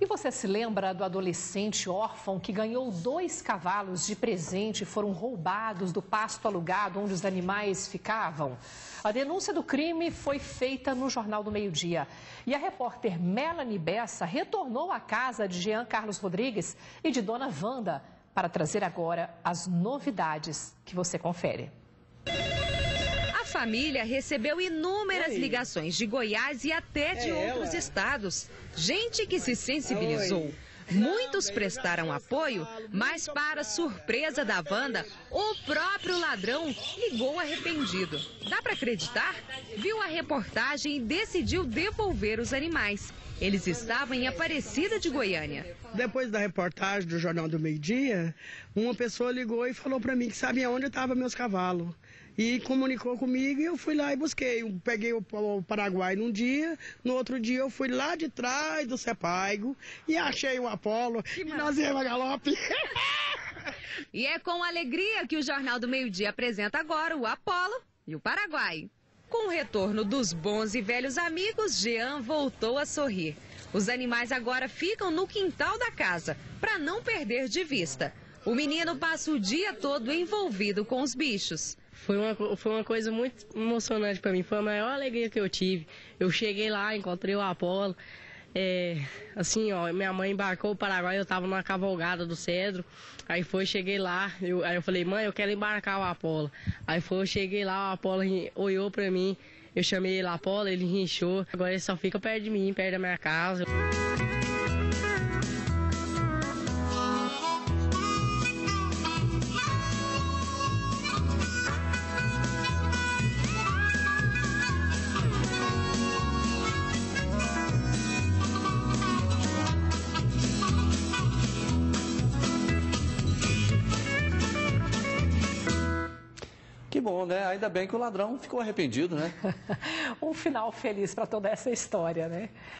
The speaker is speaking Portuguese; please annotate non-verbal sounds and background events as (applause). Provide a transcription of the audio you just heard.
E você se lembra do adolescente órfão que ganhou dois cavalos de presente e foram roubados do pasto alugado onde os animais ficavam? A denúncia do crime foi feita no Jornal do Meio-Dia. E a repórter Melanie Bessa retornou à casa de Jean Carlos Rodrigues e de Dona Wanda para trazer agora as novidades que você confere família recebeu inúmeras Oi. ligações de Goiás e até de é outros ela. estados. Gente que se sensibilizou. Oi. Muitos prestaram apoio, mas para surpresa da Wanda, o próprio ladrão ligou arrependido. Dá para acreditar? Viu a reportagem e decidiu devolver os animais. Eles estavam em Aparecida de Goiânia. Depois da reportagem do Jornal do Meio Dia, uma pessoa ligou e falou para mim que sabia onde estavam meus cavalos e comunicou comigo e eu fui lá e busquei. Eu peguei o, o, Paraguai num dia, no outro dia eu fui lá de trás do Sepaigo e achei o Apolo e nós íamos a galope. (laughs) e é com alegria que o Jornal do Meio Dia apresenta agora o Apolo e o Paraguai. Com o retorno dos bons e velhos amigos, Jean voltou a sorrir. Os animais agora ficam no quintal da casa, para não perder de vista. O menino passa o dia todo envolvido com os bichos. Foi uma, foi uma coisa muito emocionante para mim, foi a maior alegria que eu tive. Eu cheguei lá, encontrei o Apolo. É, assim, ó, minha mãe embarcou o Paraguai, eu tava numa cavalgada do Cedro. Aí foi, cheguei lá, eu, aí eu falei, mãe, eu quero embarcar o Apolo. Aí foi, eu cheguei lá, o Apolo olhou pra mim, eu chamei ele Apolo, ele rinchou. Agora ele só fica perto de mim, perto da minha casa. Que bom, né? Ainda bem que o ladrão ficou arrependido, né? (laughs) um final feliz para toda essa história, né?